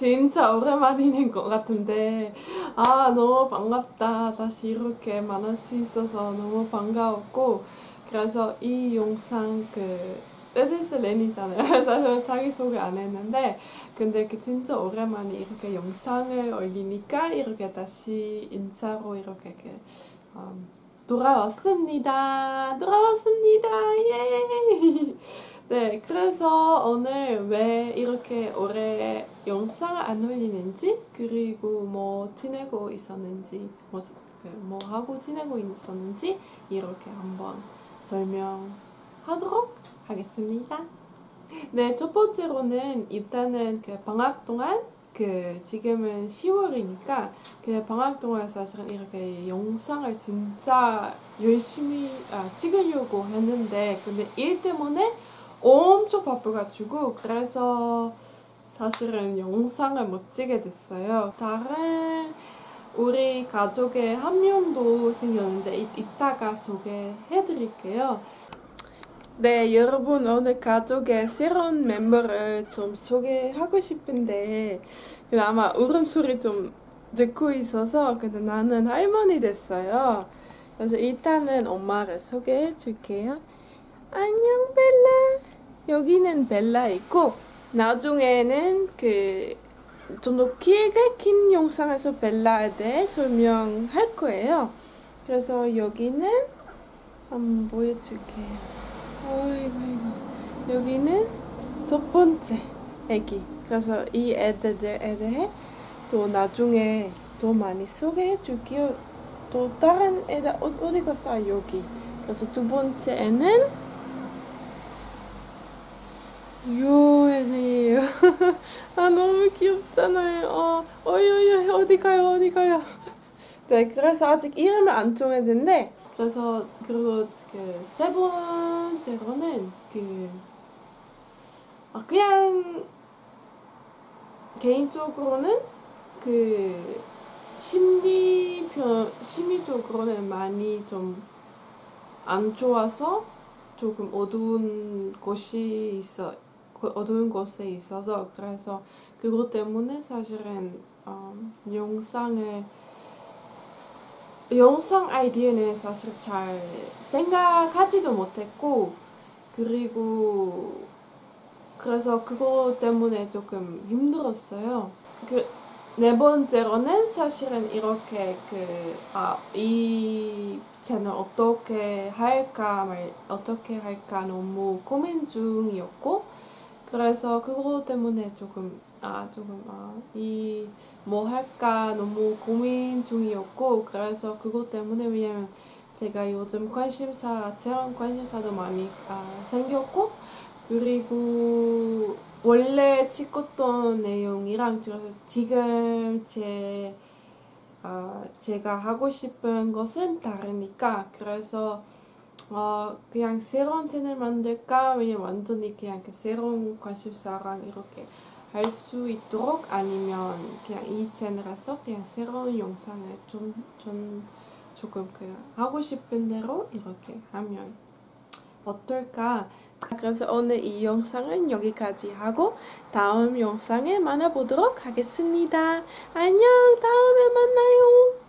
진짜 오랜만인 것 같은데. 아 너무 반갑다. 다시 이렇게 만날 수 있어서 너무 반가웠고. 그래서 이 영상 그 레디스 렌이잖아요. 사실 자기소개 안 했는데. 근데 그 진짜 오랜만에 이렇게 영상을 올리니까 이렇게 다시 인사로 이렇게 그 음, 돌아왔습니다. 돌아왔습니다. 예 네, 그래서 오늘 왜 이렇게 오래 영상을 안 올리는지, 그리고 뭐 지내고 있었는지, 뭐, 그뭐 하고 지내고 있었는지, 이렇게 한번 설명하도록 하겠습니다. 네, 첫 번째로는 일단은 그 방학 동안 그 지금은 10월이니까 그 방학 동안 사실은 이렇게 영상을 진짜 열심히 아, 찍으려고 했는데 근데 일 때문에 엄청 바빠가지고 그래서 사실은 영상을 못 찍게 됐어요. 다른 우리 가족의 한 명도 생겼는데 이, 이따가 소개해드릴게요. 네, 여러분 오늘 가족의 새로운 멤버를 좀 소개하고 싶은데 아마 울음소리 좀 듣고 있어서 근데 나는 할머니 됐어요. 그래서 일단은 엄마를 소개해 줄게요. 안녕 벨라. 여기는 벨라 있고 나중에는 그 좀 더 길게 긴 영상에서 벨라에 대해 설명할 거예요. 그래서 여기는 한번 보여줄게요. 어이구, 여기는 첫 번째 애기. 그래서 이 애들에 대해 또 나중에 더 많이 소개해 줄게요. 또 다른 애들 어디 갔어? 여기. 그래서 두 번째 애는 요애네요. 아 너무 귀엽잖아요. 어, 어이어이 어디 가요 어디 가요. 네 그래서 아직 이름을 안 정했는데 그래서 그리고 그 세 번째로는 그 아, 그냥 개인적으로는 그 심리 편 심리적으로는 많이 좀 안 좋아서 조금 어두운 곳이 있어 그 어두운 곳에 있어서 그래서 그것 때문에 사실은 어, 영상을 영상 아이디어는 사실 잘 생각하지도 못했고 그리고 그래서 그것 때문에 조금 힘들었어요. 그 네 번째로는 사실은 이렇게 그 아 이 채널 어떻게 할까 말 어떻게 할까 너무 고민 중이었고 그래서 그거 때문에 조금 아 조금 아이 뭐 할까 너무 고민 중이었고 그래서 그것 때문에 왜냐면 제가 요즘 관심사 새로운 관심사도 많이 아, 생겼고 그리고 원래 찍었던 내용이랑 지금 제 어, 제가 하고 싶은 것은 다르니까 그래서 어, 그냥 새로운 채널 만들까? 왜냐면 완전히 그냥 그 새로운 관심사랑 이렇게 할 수 있도록 아니면 그냥 이 채널에서 그냥 새로운 영상을 좀, 좀 조금 그 하고 싶은 대로 이렇게 하면 어떨까? 그래서 오늘 이 영상은 여기까지 하고 다음 영상에 만나보도록 하겠습니다. 안녕! 다음에 만나요!